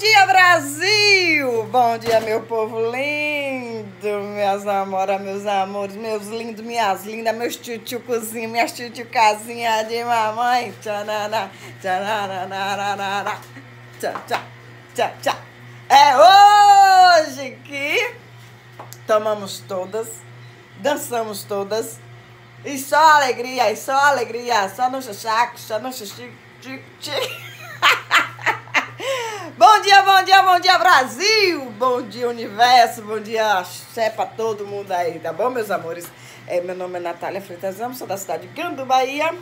dia, Brasil! Bom dia, meu povo lindo, minhas amoras, meus amores, meus lindos, minhas lindas, meus tchutchucozinhos, minhas tchutchucazinhas de mamãe. Tchanana, tchanana, tchá, tchá. É hoje que tomamos todas, dançamos todas, e só alegria, e só alegria, só no chachaco, só no xixi, Bom dia, bom dia, bom dia, Brasil! Bom dia, universo! Bom dia, sé pra todo mundo aí, tá bom, meus amores? É, meu nome é Natália Freitas Ramos, sou da cidade de Gandu, Bahia.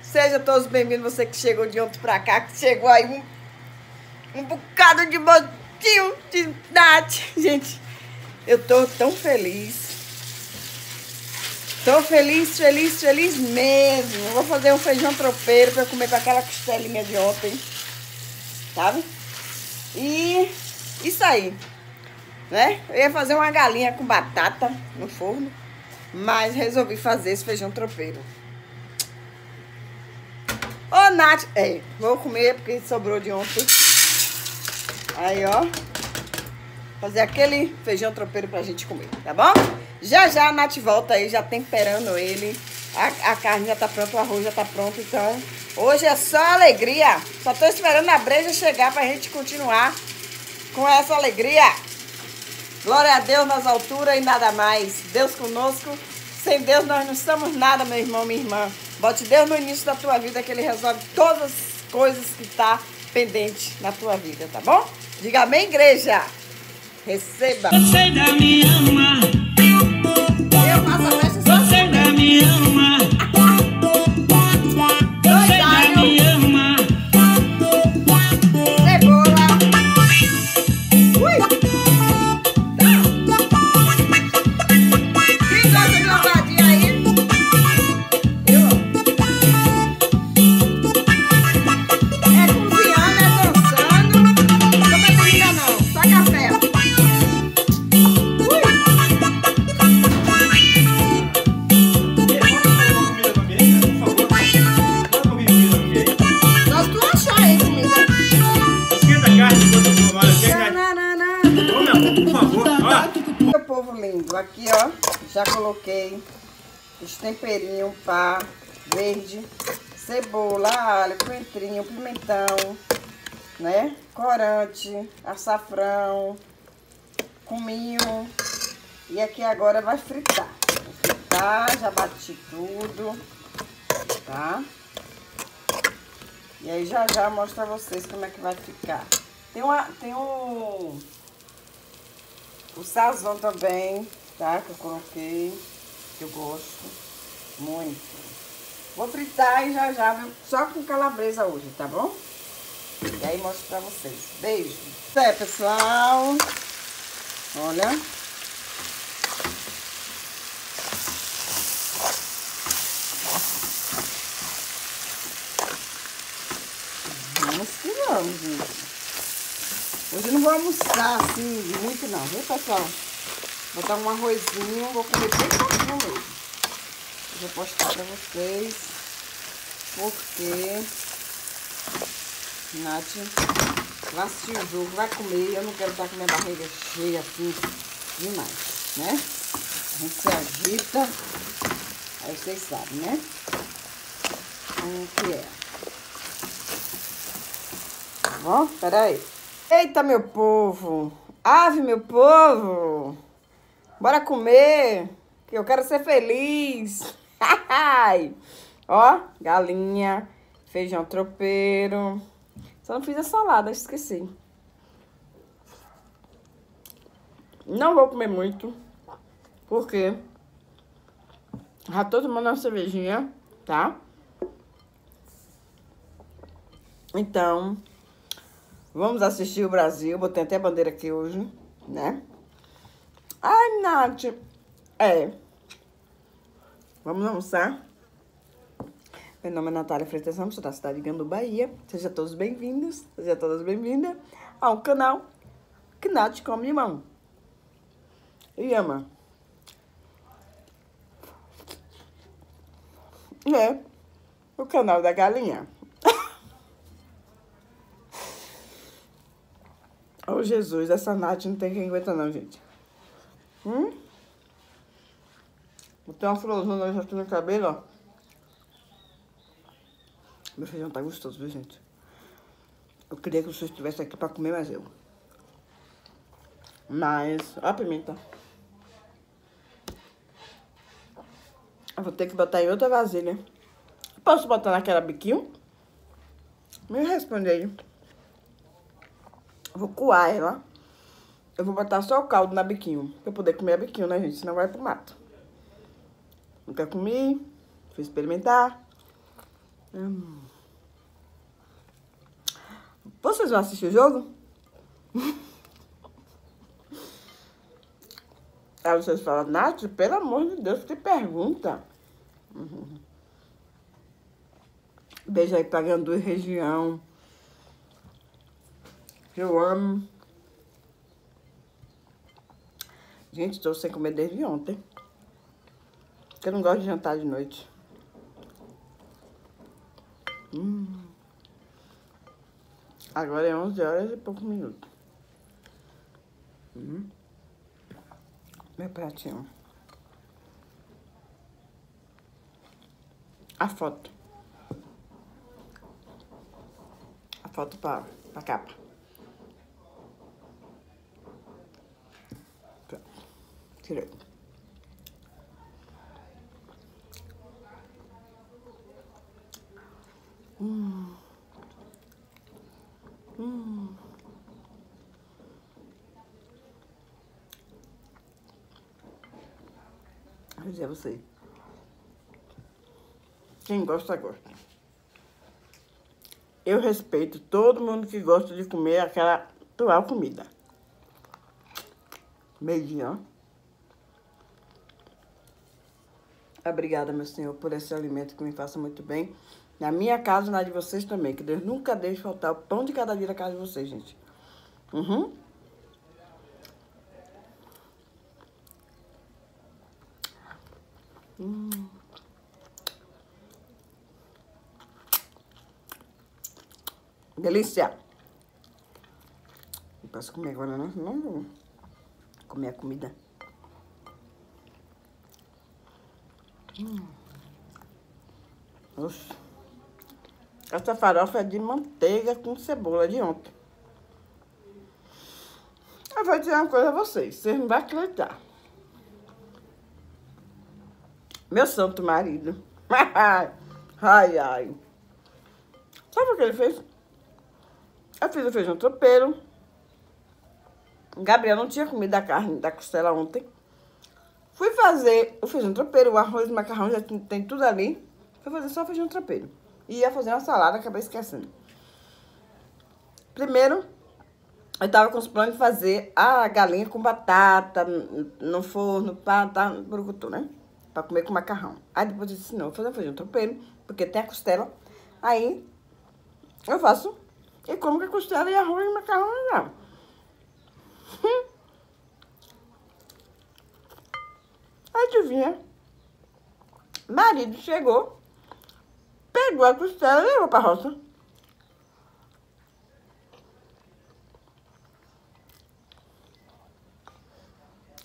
Sejam todos bem-vindos, você que chegou de ontem pra cá, que chegou aí um, um bocado de botinho de Nath. Gente, eu tô tão feliz. Tô feliz, feliz, feliz mesmo. Vou fazer um feijão tropeiro pra comer com aquela costelinha de ontem sabe? E isso aí, né? Eu ia fazer uma galinha com batata no forno, mas resolvi fazer esse feijão tropeiro. Ô, Nath, é, vou comer porque sobrou de ontem. Aí, ó, fazer aquele feijão tropeiro pra gente comer, tá bom? Já já a Nath volta aí, já temperando ele. A, a carne já tá pronta, o arroz já tá pronto, então Hoje é só alegria. Só tô esperando a breja chegar pra gente continuar com essa alegria. Glória a Deus nas alturas e nada mais. Deus conosco. Sem Deus nós não somos nada, meu irmão, minha irmã. Bote Deus no início da tua vida que Ele resolve todas as coisas que tá pendente na tua vida, tá bom? Diga amém, igreja. Receba. Você ainda me ama. Eu faço a festa Você ainda me ama. Os temperinhos, pá, verde, cebola, alho, coentrinho, pimentão, né? Corante, açafrão, cominho. E aqui agora vai fritar. Vou fritar, já bati tudo, tá? E aí já já mostro pra vocês como é que vai ficar. Tem, uma, tem um... O sazon também, tá? Que eu coloquei, que eu gosto muito. Vou fritar e já já? Só com calabresa hoje, tá bom? E aí mostro pra vocês. Beijo. É, pessoal. Olha. Vamos que vamos, gente. Hoje eu não vou almoçar assim muito não, viu pessoal? Vou botar um arrozinho, vou comer bem pouquinho mesmo. Vou postar pra vocês. Porque Nath vai assistir o jogo, vai comer. Eu não quero estar com minha barriga cheia assim demais, né? A gente se agita. Aí vocês sabem, né? Como que é. Tá bom? Peraí. Eita, meu povo! Ave, meu povo! Bora comer! Que eu quero ser feliz! Ó, galinha, feijão tropeiro. Só não fiz a salada, esqueci. Não vou comer muito, porque já tô tomando uma cervejinha, tá? Então, vamos assistir o Brasil. Botei até a bandeira aqui hoje, né? Ai, Nath. É. Vamos almoçar. Meu nome é Natália Freitas Ramos, sou da cidade de Gandu, Bahia. Sejam todos bem-vindos, sejam todas bem-vindas ao canal que Nath come limão. E ama. É o canal da galinha. Oh, Jesus, essa Nath não tem quem aguenta não, gente. Hum? Botei uma florzinha aqui no cabelo, ó. Meu feijão tá gostoso, viu, gente? Eu queria que vocês estivessem aqui pra comer, mas eu. Mas, ó a pimenta. Eu vou ter que botar em outra vasilha. Posso botar naquela biquinho? Me responde aí. Vou coar ela. Eu vou botar só o caldo na biquinho. Pra eu poder comer a biquinho, né, gente? Senão vai pro mato. Nunca comi. Fui experimentar. Hum. Vocês vão assistir o jogo? Aí vocês falam, Nath, pelo amor de Deus, que pergunta. Uhum. Beijo aí pra Gandu região. Eu amo. Gente, tô sem comer desde ontem. Porque eu não gosto de jantar de noite. Hum. Agora é 11 horas e poucos minutos. Hum. Meu pratinho. A foto. A foto pra, pra capa. Pronto. Tirei. Hum. Hum. Vou dizer a você. Quem gosta, gosta. Eu respeito todo mundo que gosta de comer aquela atual comida. Beijinho, ó. Obrigada, meu Senhor, por esse alimento que me faça muito bem. Na minha casa na de vocês também. Que Deus nunca deixe faltar o pão de cada dia na casa de vocês, gente. Uhum. Hum. Delícia. Não posso comer agora, não? Não vou comer a comida. Oxe. Essa farofa é de manteiga com cebola de ontem. Eu vou dizer uma coisa a vocês, vocês não vão acreditar. Meu santo marido. ai, ai. Sabe o que ele fez? Eu fiz o feijão tropeiro. Gabriel não tinha comido a carne da costela ontem. Fui fazer o feijão tropeiro, o arroz, o macarrão, já tem tudo ali. Fui fazer só o feijão tropeiro. E ia fazer uma salada, acabei esquecendo. Primeiro, eu tava com os planos de fazer a galinha com batata no forno, pá, tá, brucutu, né? Pra comer com macarrão. Aí depois eu disse, não, vou fazer um feijão tropeiro, porque tem a costela. Aí, eu faço e como que costela e arroz e macarrão não. Aí adivinha? Marido chegou, pegou a costela e levou pra roça.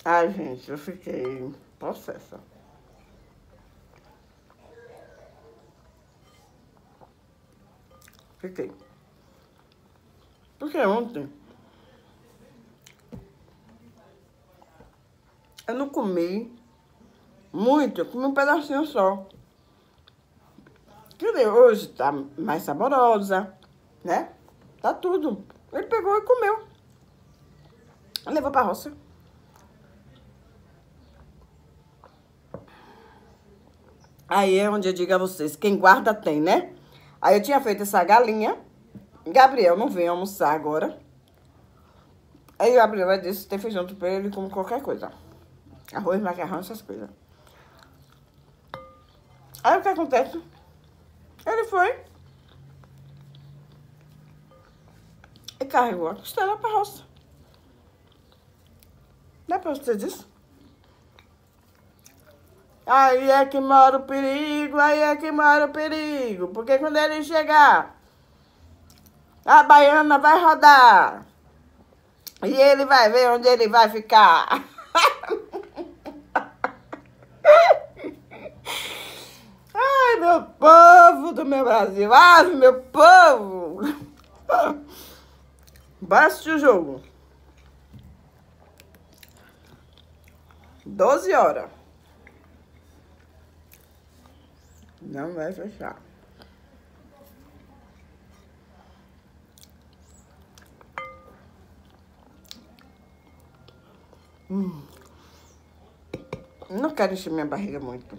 Ai, gente, eu fiquei possessa. Fiquei. Porque ontem eu não comi muito, eu comi um pedacinho só. Que hoje tá mais saborosa, né? Tá tudo. Ele pegou e comeu. Levou pra roça. Aí é onde eu digo a vocês, quem guarda tem, né? Aí eu tinha feito essa galinha. Gabriel não veio almoçar agora. Aí o Gabriel vai disse, tem feijão pra ele como qualquer coisa. Arroz, macarrão, essas coisas. Aí o que acontece? Ele foi e carregou a costela pra roça. Não é você disso? Aí é que mora o perigo, aí é que mora o perigo. Porque quando ele chegar, a baiana vai rodar. E ele vai ver onde ele vai ficar. Ai, meu povo do meu Brasil. Ai, meu povo. Basta o jogo. 12 horas. Não vai fechar. Hum. Não quero encher minha barriga muito.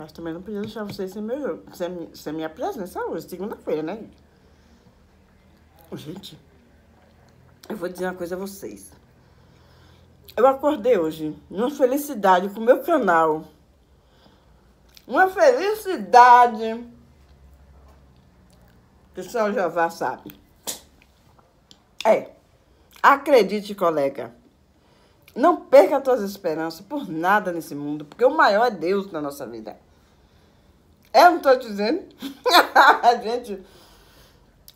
Mas também não podia deixar vocês sem, meu, sem, sem minha presença hoje, segunda-feira, né? Gente, eu vou dizer uma coisa a vocês. Eu acordei hoje numa felicidade com o meu canal. Uma felicidade que só o Jeová sabe. É, acredite, colega. Não perca as tuas esperanças por nada nesse mundo, porque o maior é Deus na nossa vida. Eu não tô dizendo. Gente,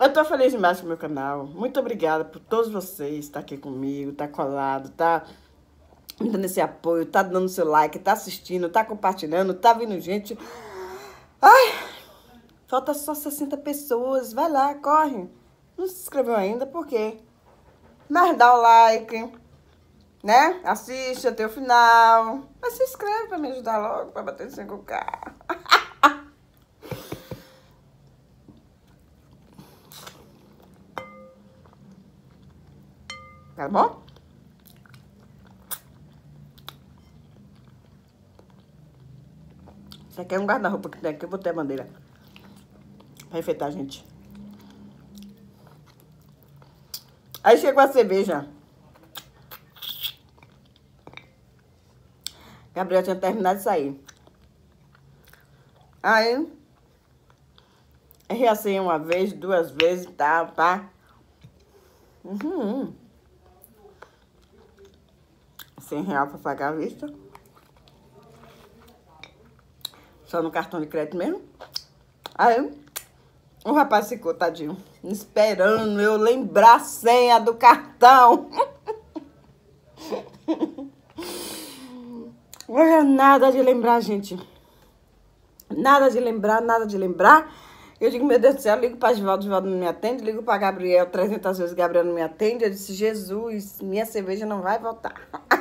eu tô feliz demais com o meu canal. Muito obrigada por todos vocês estar aqui comigo, tá colado, tá me dando esse apoio, tá dando seu like, tá assistindo, tá compartilhando, tá vindo gente. Ai, falta só 60 pessoas. Vai lá, corre. Não se inscreveu ainda, por quê? Mas dá o like, né? Assiste até o final. Mas se inscreve pra me ajudar logo, pra bater 5K. Tá bom? Isso aqui é um guarda-roupa que tem aqui. Eu botei a bandeira. Pra enfeitar, gente. Aí chegou a cerveja. Gabriel tinha terminado de sair. Aí, errei assim uma vez, duas vezes e tá? Uhum. 100 reais pra pagar a vista. Só no cartão de crédito mesmo. Aí, o rapaz ficou, tadinho, esperando eu lembrar a senha do cartão. Não é nada de lembrar, gente. Nada de lembrar, nada de lembrar. Eu digo, meu Deus do céu, ligo para Givaldo, Givaldo não me atende. Ligo para Gabriel, 300 vezes Gabriel não me atende. Eu disse, Jesus, minha cerveja não vai voltar.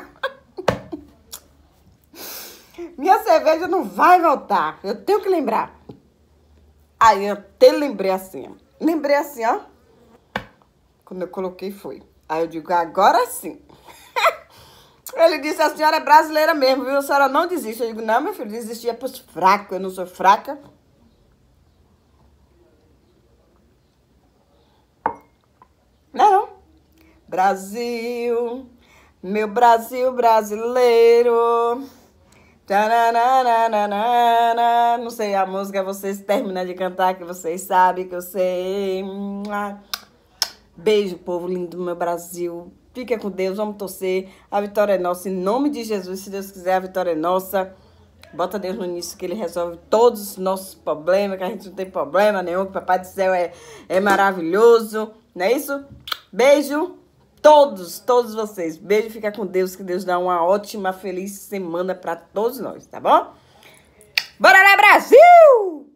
minha cerveja não vai voltar. Eu tenho que lembrar. Aí eu até lembrei assim, Lembrei assim, ó. Quando eu coloquei foi. Aí eu digo, agora sim. Ele disse, a senhora é brasileira mesmo, viu? A senhora não desiste. Eu digo, não, meu filho, desistir é pros fracos. Eu não sou fraca. Não, não. Brasil, meu Brasil brasileiro. Não sei a música, vocês terminam de cantar, que vocês sabem que eu sei. Beijo, povo lindo do meu Brasil. Fica com Deus, vamos torcer. A vitória é nossa, em nome de Jesus. Se Deus quiser, a vitória é nossa. Bota Deus no início que Ele resolve todos os nossos problemas, que a gente não tem problema nenhum, que o Papai do Céu é, é maravilhoso. Não é isso? Beijo todos, todos vocês. Beijo, fica com Deus, que Deus dá uma ótima, feliz semana para todos nós, tá bom? Bora lá, Brasil!